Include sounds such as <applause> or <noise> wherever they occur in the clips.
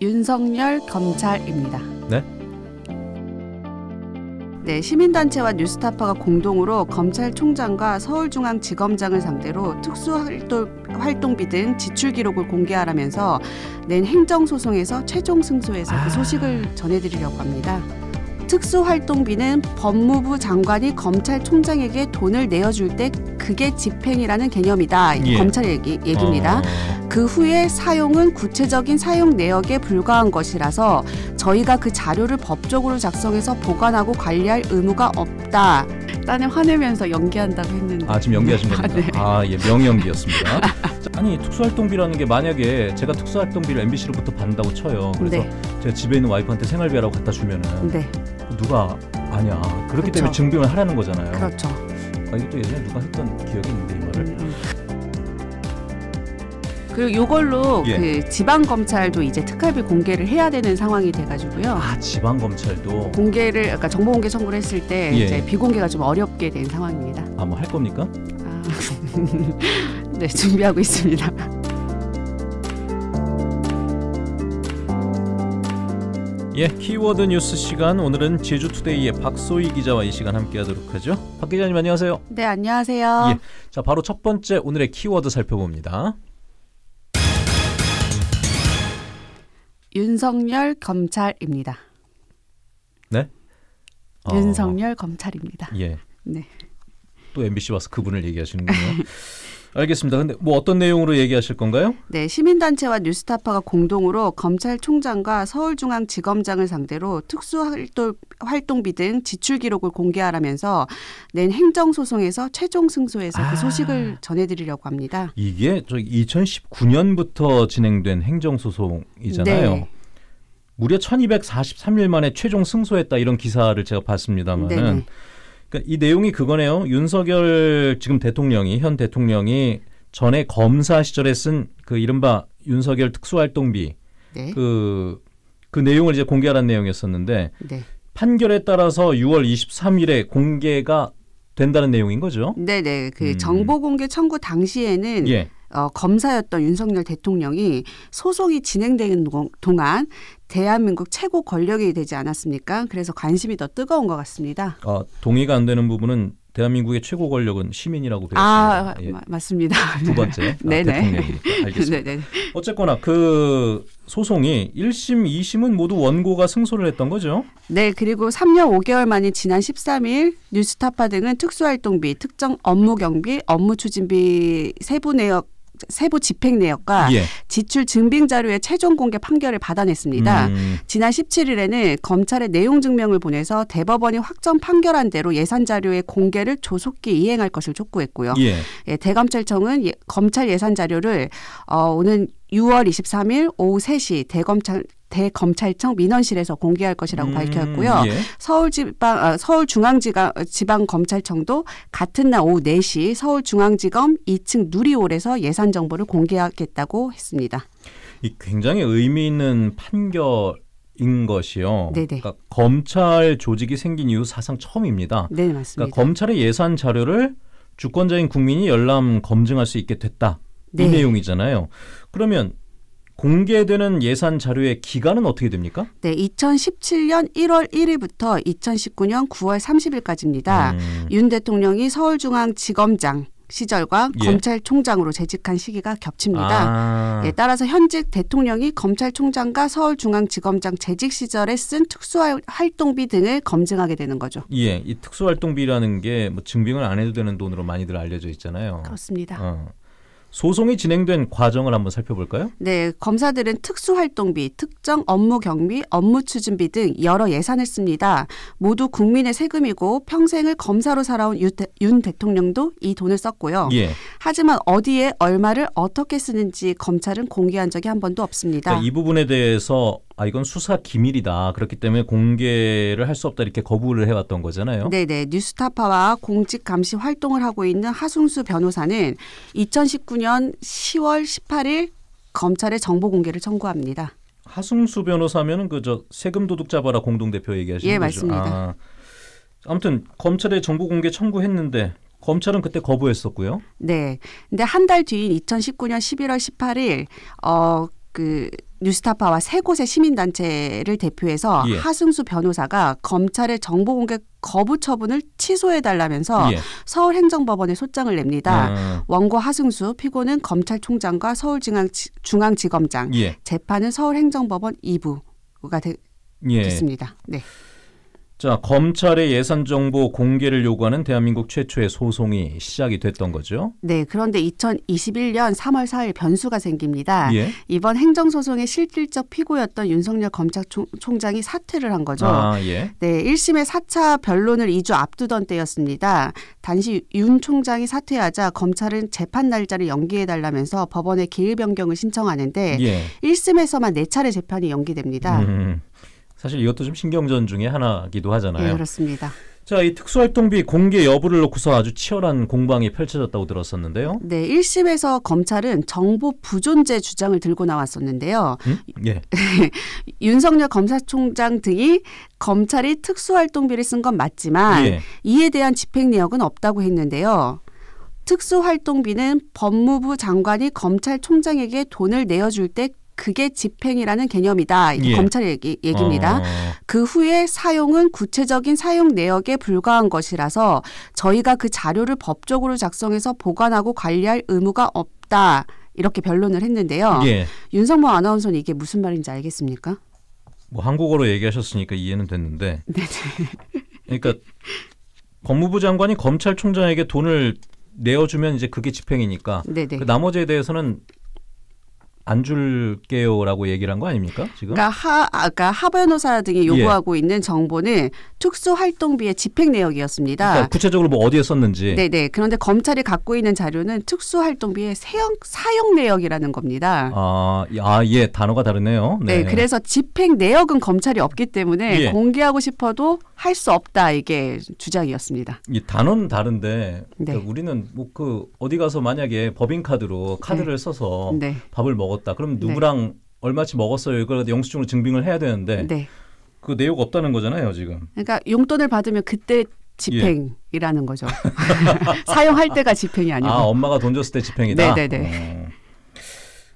윤석열 검찰입니다. 네? 네, 시민단체와 뉴스타파가 공동으로 검찰총장과 서울중앙지검장을 상대로 특수활동비 등 지출 기록을 공개하라면서 낸 행정소송에서 최종 승소해서 아. 그 소식을 전해드리려고 합니다. 특수활동비는 법무부 장관이 검찰총장에게 돈을 내어줄 때 그게 집행이라는 개념이다. 예. 검찰 얘기, 얘기입니다. 어, 그 후에 사용은 구체적인 사용 내역에 불과한 것이라서 저희가 그 자료를 법적으로 작성해서 보관하고 관리할 의무가 없다. 딴에 화내면서 연기한다고 했는데. 아 지금 연기하신 아, 겁니다. 네. 아 예, 명연기였습니다. <laughs> 아니 특수활동비라는 게 만약에 제가 특수활동비를 MBC로부터 받는다고 쳐요. 그래서 네. 제가 집에 있는 와이프한테 생활비라고 갖다 주면은 네, 누가 아냐 그렇기 그렇죠. 때문에 증빙을 하라는 거잖아요. 그렇죠. 아, 이것도 예전에 누가 했던 기억이 있는데 이 말을. 음, 음. 그리고 요걸로 예. 그 지방 검찰도 이제 특활비 공개를 해야 되는 상황이 돼가지고요. 아 지방 검찰도 공개를 그러니까 정보 공개 청구를 했을 때 예. 이제 비공개가 좀 어렵게 된 상황입니다. 아 뭐 할 겁니까? 아, <laughs> 네 준비하고 있습니다. 예, 키워드 뉴스 시간 오늘은 제주투데이의 박소희 기자와 이 시간 함께하도록 하죠. 박 기자님 안녕하세요. 네 안녕하세요. 예. 자 바로 첫 번째 오늘의 키워드 살펴봅니다. 윤석열 검찰입니다. 네? 어, 윤석열 검찰입니다. 예. 네. 또 MBC 와서 그분을 얘기하시는군요. <laughs> 알겠습니다. 근데 뭐 어떤 내용으로 얘기하실 건가요? 네, 시민단체와 뉴스타파가 공동으로 검찰총장과 서울중앙지검장을 상대로 특수활동비 등 지출 기록을 공개하라면서 낸 행정소송에서 최종 승소해서 아. 그 소식을 전해드리려고 합니다. 이게 저 2019년부터 진행된 행정소송이잖아요. 네. 무려 1243일 만에 최종 승소했다 이런 기사를 제가 봤습니다만은 네네. 그러니까 이 내용이 그거네요. 윤석열 지금 대통령이 현 대통령이 전에 검사 시절에 쓴 그 이른바 윤석열 특수활동비 네. 그, 그 내용을 이제 공개하라는 내용이었었는데 네. 판결에 따라서 6월 23일에 공개가 된다는 내용인 거죠. 네네. 그 음. 정보 공개 청구 당시에는 예. 어, 검사였던 윤석열 대통령이 소송이 진행되는 동- 동안 대한민국 최고 권력이 되지 않았습니까? 그래서 관심이 더 뜨거운 것 같습니다. 아, 동의가 안 되는 부분은 대한민국의 최고 권력은 시민이라고 아, 되었습니다. 예. 마- 맞습니다. 두 번째 <laughs> 아. 대통령이니까 알겠습니다. <laughs> 네네. 어쨌거나 그 소송이 1심, 2심은 모두 원고가 승소를 했던 거죠. 네, 그리고 3년 5개월 만인 지난 13일 뉴스타파 등은 특수활동비, 특정 업무 경비, 업무 추진비 세부 내역 세부 집행 내역과 예. 지출 증빙 자료의 최종 공개 판결을 받아냈습니다. 음, 지난 17일에는 검찰에 내용 증명을 보내서 대법원이 확정 판결한 대로 예산 자료의 공개를 조속히 이행할 것을 촉구했고요. 예. 예, 대검찰청은 예, 검찰 예산 자료를 어, 오는 6월 23일 오후 3시 대검찰 대검찰청 민원실에서 공개할 것이라고 음, 밝혔고요. 예. 서울지방 아, 서울중앙지가 지방 검찰청도 같은 날 오후 4시 서울중앙지검 2층 누리홀에서 예산 정보를 공개하겠다고 했습니다. 이 굉장히 의미 있는 판결 인 것이요. 네네. 그러니까 검찰 조직이 생긴 이후 사상 처음입니다. 네, 맞습니다. 그러니까 검찰의 예산 자료를 주권자인 국민이 열람 검증할 수 있게 됐다. 네. 이 내용이잖아요. 그러면 공개되는 예산 자료의 기간은 어떻게 됩니까? 네, 2017년 1월 1일부터 2019년 9월 30일까지입니다. 음, 윤 대통령이 서울중앙지검장 시절과 예. 검찰총장으로 재직한 시기가 겹칩니다. 아, 예, 따라서 현직 대통령이 검찰총장과 서울중앙지검장 재직 시절에 쓴 특수활동비 등을 검증하게 되는 거죠. 예, 이 특수활동비라는 게 뭐 증빙을 안 해도 되는 돈으로 많이들 알려져 있잖아요. 그렇습니다. 어. 소송이 진행된 과정을 한번 살펴볼까요? 네, 검사들은 특수활동비, 특정 업무 경비, 업무 추진비 등 여러 예산을 씁니다. 모두 국민의 세금이고 평생을 검사로 살아온 유 대- 윤 대통령도 이 돈을 썼고요. 예. 하지만 어디에 얼마를 어떻게 쓰는지 검찰은 공개한 적이 한 번도 없습니다. 그러니까 이 부분에 대해서 아 이건 수사 기밀이다. 그렇기 때문에 공개를 할 수 없다 이렇게 거부를 해왔던 거잖아요. 네네 뉴스타파와 공직 감시 활동을 하고 있는 하승수 변호사는 2019년 10월 18일 검찰에 정보 공개를 청구합니다. 하승수 변호사면은 그저 세금 도둑 잡아라 공동 대표 얘기하시는 예, 거죠. 맞습니다. 아, 아무튼 검찰에 정보 공개 청구했는데 검찰은 그때 거부했었고요. 네. 근데 한 달 뒤인 2019년 11월 18일 어그 뉴스타파와 세 곳의 시민단체를 대표해서 예. 하승수 변호사가 검찰의 정보 공개 거부 처분을 취소해달라면서 예. 서울행정법원에 소장을 냅니다. 어, 원고 하승수 피고는 검찰총장과 서울중앙지검장, 예. 재판은 서울행정법원 2부가 되, 예. 됐습니다. 네. 자, 검찰의 예산 정보 공개를 요구하는 대한민국 최초의 소송이 시작이 됐던 거죠. 네, 그런데 2021년 3월 4일 변수가 생깁니다. 예. 이번 행정소송의 실질적 피고였던 윤석열 검찰총장이 사퇴를 한 거죠. 아, 예. 네, 1심의 4차 변론을 2주 앞두던 때였습니다. 단시 윤 총장이 사퇴하자 검찰은 재판 날짜를 연기해 달라면서 법원에 기일 변경을 신청하는데 예. 1심에서만 4차례 재판이 연기됩니다. 음, 사실 이것도 좀 신경전 중에 하나기도 하잖아요. 네, 그렇습니다. 자, 이 특수활동비 공개 여부를 놓고서 아주 치열한 공방이 펼쳐졌다고 들었었는데요. 네, 1심에서 검찰은 정보 부존재 주장을 들고 나왔었는데요. 음? 예. <laughs> 윤석열 검사총장 등이 검찰이 특수활동비를 쓴 건 맞지만 예. 이에 대한 집행 내역은 없다고 했는데요. 특수활동비는 법무부 장관이 검찰총장에게 돈을 내어줄 때 그게 집행이라는 개념이다. 예. 검찰 얘기, 얘기입니다. 어, 그 후에 사용은 구체적인 사용 내역에 불과한 것이라서 저희가 그 자료를 법적으로 작성해서 보관하고 관리할 의무가 없다. 이렇게 변론을 했는데요. 예. 윤석모 아나운서는 이게 무슨 말인지 알겠습니까? 뭐 한국어로 얘기하셨으니까 이해는 됐는데. 네, <laughs> 그러니까 법무부 장관이 검찰총장에게 돈을 내어주면 이제 그게 집행이니까 네네. 그 나머지에 대해서는 안 줄게요라고 얘기를 한 거 아닙니까 지금? 그러니까 하, 아까 하 변호사 등이 요구하고 있는 정보는 특수활동비의 집행 내역이었습니다. 그러니까 구체적으로 뭐 어디에 썼는지. 네네. 그런데 검찰이 갖고 있는 자료는 특수활동비의 사용, 사용 내역이라는 겁니다. 아, 아, 예, 단어가 다르네요. 네. 그래서 집행 내역은 검찰이 없기 때문에 예. 공개하고 싶어도 할 수 없다 이게 주장이었습니다. 이 단어는 다른데 네. 그러니까 우리는 뭐 그 어디 가서 만약에 법인 카드로 카드를 써서 네. 밥을 먹었 다. 그럼 누구랑 얼마치 먹었어요. 이걸 영수증으로 증빙을 해야 되는데 네. 그 내용 없다는 거잖아요, 지금. 그러니까 용돈을 받으면 그때 집행이라는 거죠. <laughs> 사용할 때가 집행이 아니고. 아, 엄마가 돈 줬을 때 집행이다. 네 네네. 어.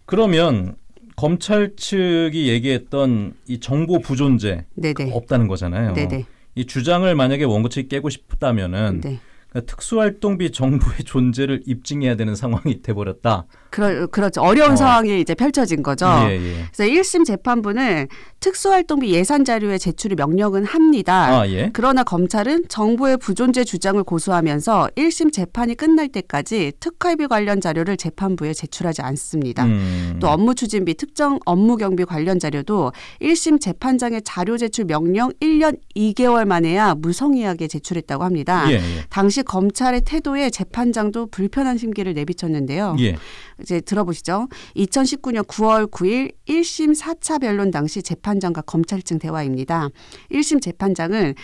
그러면 검찰 측이 얘기했던 이 정보 부존재 네네. 없다는 거잖아요. 네네. 이 주장을 만약에 원고 측이 깨고 싶다면은 네. 그러니까 특수활동비 정보의 존재를 입증해야 되는 상황이 돼버렸다. 그러, 그렇죠. 어려운 어. 상황이 이제 펼쳐진 거죠. 예, 예. 그래서 1심 재판부는 특수활동비 예산 자료의 제출을 명령은 합니다. 아, 예. 그러나 검찰은 정부의 부존재 주장을 고수하면서 1심 재판이 끝날 때까지 특활비 관련 자료를 재판부에 제출하지 않습니다. 음. 또 업무 추진비, 특정 업무 경비 관련 자료도 1심 재판장의 자료 제출 명령 1년 2개월 만에야 무성의하게 제출했다고 합니다. 예, 예. 당시 검찰의 태도에 재판장도 불편한 심기를 내비쳤는데요. 예. 이제 들어보시죠. 2019년 9월 9일 1심 4차 변론 당시 재판장과 검찰청 대화입니다. 1심 재판장은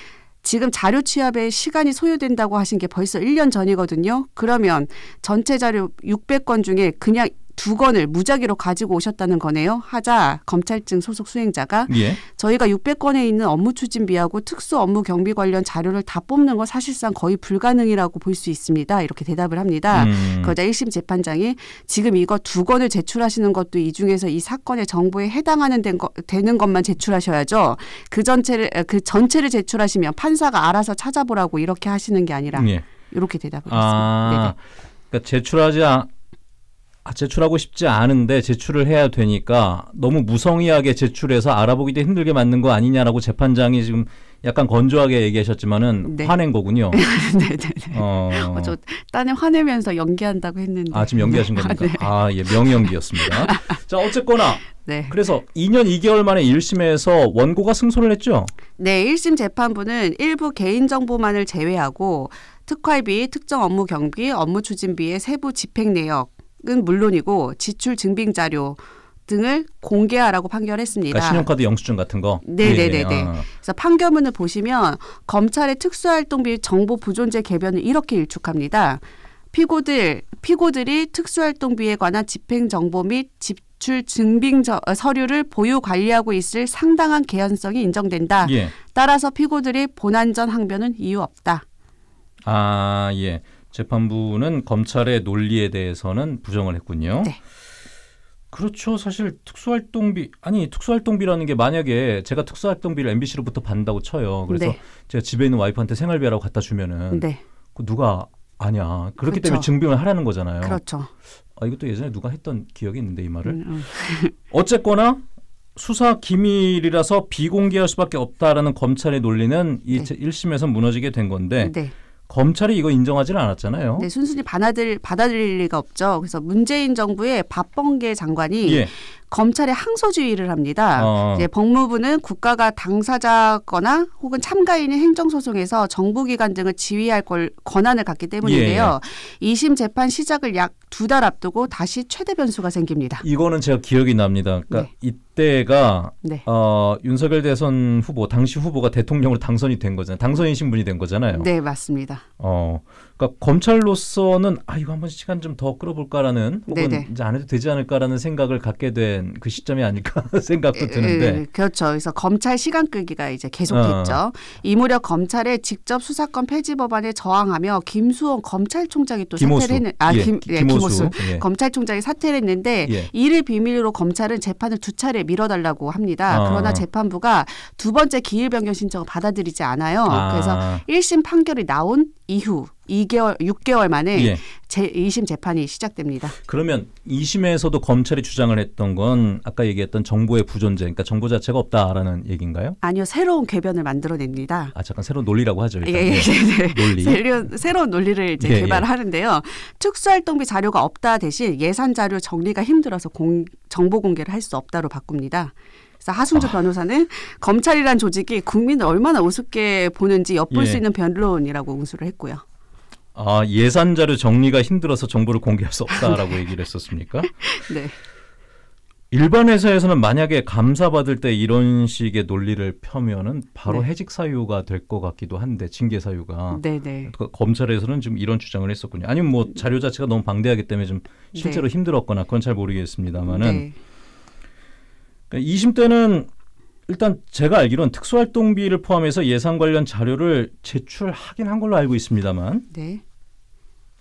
지금 자료 취합에 시간이 소요된다고 하신 게 벌써 1년 전이거든요. 그러면 전체 자료 600건 중에 그냥 두 건을 무작위로 가지고 오셨다는 거네요. 하자 검찰청 소속 수행자가 예. 저희가 600건에 있는 업무 추진비하고 특수 업무 경비 관련 자료를 다 뽑는 건 사실상 거의 불가능이라고 볼 수 있습니다. 이렇게 대답을 합니다. 음. 그러자 1심 재판장이 지금 이거 두 건을 제출하시는 것도 이 중에서 이 사건의 정보에 해당하는 된 거, 되는 것만 제출하셔야죠. 그 전체를 그 전체를 제출하시면 판사가 알아서 찾아보라고 이렇게 하시는 게 아니라 예. 이렇게 대답을 아, 했습니다. 그러니까 제출하지 아, 아, 제출하고 싶지 않은데 제출을 해야 되니까 너무 무성의하게 제출해서 알아보기도 힘들게 만든 거 아니냐라고 재판장이 지금 약간 건조하게 얘기하셨지만은 네. 화낸 거군요. <laughs> 네, 네, 네. 어, 어, 저 딴에 화내면서 연기한다고 했는데. 아 지금 연기하신 네. 겁니까? 아, 네. 아, 예, 명연기였습니다. <laughs> 자, 어쨌거나 네. 그래서 2년 2개월 만에 1심에서 원고가 승소를 했죠. 네, 1심 재판부는 일부 개인정보만을 제외하고 특활비, 특정 업무 경비, 업무 추진비의 세부 집행 내역 은 물론이고 지출 증빙 자료 등을 공개하라고 판결했습니다. 그러니까 신용카드 영수증 같은 거. 네네네네. 예, 예. 아, 그래서 판결문을 보시면 검찰의 특수활동비 정보 부존재 개변을 이렇게 일축합니다. 피고들 피고들이 특수활동비에 관한 집행 정보 및 지출 증빙 저- 어, 서류를 보유 관리하고 있을 상당한 개연성이 인정된다. 예. 따라서 피고들이 본안전 항변은 이유 없다. 아, 예. 재판부는 검찰의 논리에 대해서는 부정을 했군요. 네. 그렇죠. 사실 특수활동비 아니 특수활동비라는 게 만약에 제가 특수활동비를 MBC로부터 받는다고 쳐요. 그래서 네. 제가 집에 있는 와이프한테 생활비라고 갖다 주면은 네, 그 누가 아냐 그렇기 그렇죠. 때문에 증빙을 하라는 거잖아요. 그렇죠. 아 이것도 예전에 누가 했던 기억이 있는데 이 말을 음, 음. <laughs> 어쨌거나 수사 기밀이라서 비공개할 수밖에 없다라는 검찰의 논리는 이 네. 1심에서 무너지게 된 건데 네. 검찰이 이거 인정하지는 않았잖아요. 네, 순순히 받아들 받아들일 리가 없죠. 그래서 문재인 정부의 박범계 장관이 예. 검찰에 항소주의를 합니다. 어. 이제 법무부는 국가가 당사자거나 혹은 참가인인 행정소송에서 정부기관 등을 지휘할 걸 권한을 갖기 때문인데요. 이 2심 재판 시작을 약 두 달 앞두고 다시 최대 변수가 생깁니다. 이거는 제가 기억이 납니다. 그러니까 이때가 네. 어, 윤석열 대선 후보 당시 후보가 대통령으로 당선이 된 거잖아요. 당선인 신분이 된 거잖아요. 네, 맞습니다. 어, 그러니까 검찰로서는 아 이거 한번 시간 좀 더 끌어볼까라는 혹은 네네. 이제 안 해도 되지 않을까라는 생각을 갖게 된 그 시점이 아닐까 <laughs> 생각도 에, 드는데 에, 그렇죠. 그래서 검찰 시간 끄기가 이제 계속됐죠. 어. 이 무렵 검찰의 직접 수사권 폐지 법안에 저항하며 김수원 검찰총장이 또 김호수 사퇴를 했는 아 예, 김, 기- 예, 김호수 예. 검찰총장이 사퇴를 했는데 예. 이를 비밀로 검찰은 재판을 두 차례 미뤄달라고 합니다. 어. 그러나 재판부가 두 번째 기일 변경 신청을 받아들이지 않아요. 아. 그래서 1심 판결이 나온 이후 2개월 6개월 만에 예. 제 2심 재판이 시작됩니다. 그러면 2심에서도 검찰이 주장을 했던 건 아까 얘기했던 정보의 부존재, 그러니까 정보 자체가 없다라는 얘기인가요? 아니요, 새로운 궤변을 만들어냅니다. 아 잠깐 새로운 논리라고 하죠. 일단. 예, 예, 예. 네. 논리. 새로운, 새로운 논리를 이제 예, 예. 개발하는데요. 특수활동비 자료가 없다 대신 예산 자료 정리가 힘들어서 공, 정보 공개를 할 수 없다로 바꿉니다. 그래서 하승주 아. 변호사는 검찰이란 조직이 국민을 얼마나 우습게 보는지 엿볼 예. 수 있는 변론이라고 응수를 했고요. 아 예산 자료 정리가 힘들어서 정보를 공개할 수 없다라고 얘기를 했었습니까? <laughs> 네. 일반 회사에서는 만약에 감사 받을 때 이런 식의 논리를 펴면은 바로 네. 해직 사유가 될 것 같기도 한데 징계 사유가 네, 네. 그 검찰에서는 지금 이런 주장을 했었군요. 아니면 뭐 자료 자체가 너무 방대하기 때문에 좀 실제로 힘들었거나 그건 잘 모르겠습니다만은 네. 그러니까 2심 때는 일단 제가 알기로는 특수활동비를 포함해서 예산 관련 자료를 제출하긴 한 걸로 알고 있습니다만 네.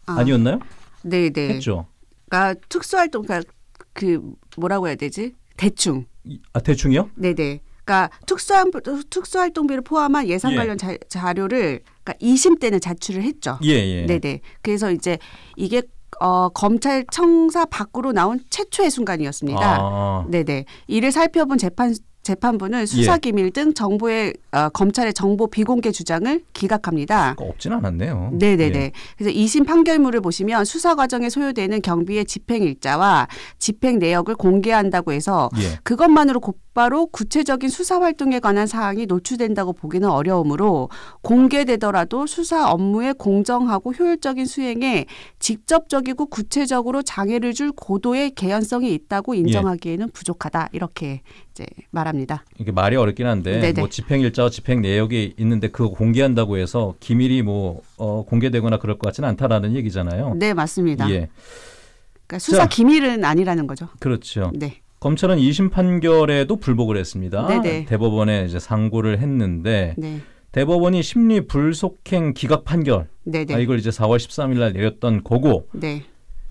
아, 니었나요 네, 네. 했죠. 그러니까 특수활동 그러니까 그 뭐라고 해야 되지? 대충. 이- 아 대충이요? 네, 네. 그러니까 특수한 특수활동비를 포함한 예산 예. 관련 자, 자료를 그러니까 2심 때는 자출을 했죠. 예 예. 네 네. 그래서 이제 이게 어, 검찰 청사 밖으로 나온 최초의 순간이었습니다. 아, 네네. 이를 살펴본 재판 재판부는 수사 예. 기밀 등 정부의 어, 검찰의 정보 비공개 주장을 기각합니다. 그거 없진 않았네요. 네네네. 예. 그래서 2심 판결문을 보시면 수사 과정에 소요되는 경비의 집행 일자와 집행 내역을 공개한다고 해서 예. 그것만으로 곧바로 구체적인 수사 활동에 관한 사항이 노출된다고 보기는 어려우므로 공개되더라도 수사 업무의 공정하고 효율적인 수행에 직접적이고 구체적으로 장애를 줄 고도의 개연성이 있다고 예. 인정하기에는 부족하다 이렇게 이제 말합니다. 이게 말이 어렵긴 한데 네네. 뭐 집행 일자와 집행 내역이 있는데 그거 공개한다고 해서 기밀이 뭐 어, 공개되거나 그럴 것 같지는 않다라는 얘기잖아요. 네 맞습니다. 예. 그러니까 수사 자. 기밀은 아니라는 거죠. 그렇죠. 네. 검찰은 2심 판결에도 불복을 했습니다. 네네. 대법원에 이제 상고를 했는데 네. 대법원이 심리 불속행 기각 판결 네네. 아, 이걸 이제 4월 13일 날 내렸던 거고 네.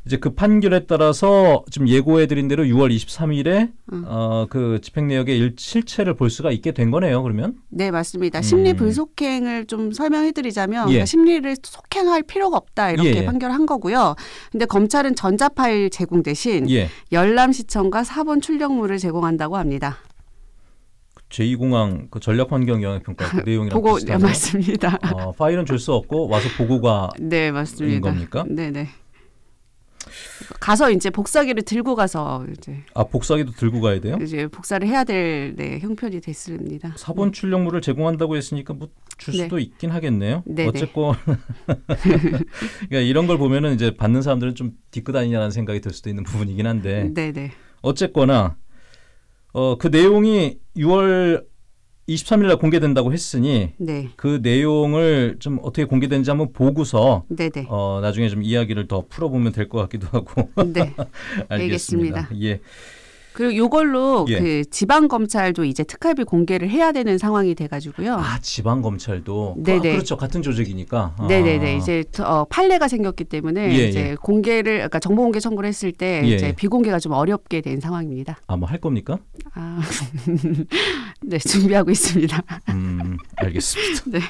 이제 그 판결에 따라서 지금 예고해드린 대로 6월 23일에 음. 어, 그 집행 내역의 일 실체를 볼 수가 있게 된 거네요. 그러면 네, 맞습니다. 심리 음. 불속행을 좀 설명해 드리자면 예. 그러니까 심리를 속행할 필요가 없다 이렇게 예, 예. 판결한 거고요. 근데 검찰은 전자 파일 제공 대신 예. 열람시청과 사본 출력물을 제공한다고 합니다. 제2공항 그 전략 환경 영향 평가 그 <laughs> 내용이랑 보고 네, 비슷하네요. 맞습니다. 어, 파일은 줄 수 없고 와서 보고가 <laughs> 네, 맞습니다. 인 겁니까? 네, 네. 가서 이제 복사기를 들고 가서 이제 아 복사기도 들고 가야 돼요? 이제 복사를 해야 될 네, 형편이 됐습니다. 사본 출력물을 제공한다고 했으니까 뭐줄 네. 수도 있긴 하겠네요. 네네. 어쨌건 <laughs> 그러니까 이런 걸 보면은 이제 받는 사람들은 좀 뒤끝 아니냐라는 생각이 들 수도 있는 부분이긴 한데 네, 네. 어쨌거나 어 그 내용이 6월 23일 날 공개된다고 했으니 네. 그 내용을 좀 어떻게 공개되는지 한번 보고서 네, 네. 어 나중에 좀 이야기를 더 풀어보면 될 것 같기도 하고 네. <laughs> 알겠습니다. 알겠습니다. 예. 그리고 요걸로 예. 그 지방 검찰도 이제 특활비 공개를 해야 되는 상황이 돼가지고요. 아 지방 검찰도 아, 네네. 그렇죠 같은 조직이니까. 아. 네네네 이제 어, 판례가 생겼기 때문에 예, 이제 예. 공개를 그러니까 정보 공개 청구를 했을 때 예, 이제 예. 비공개가 좀 어렵게 된 상황입니다. 아 뭐 할 겁니까? 아, <laughs> 네 준비하고 있습니다. 음 알겠습니다. <laughs> 네.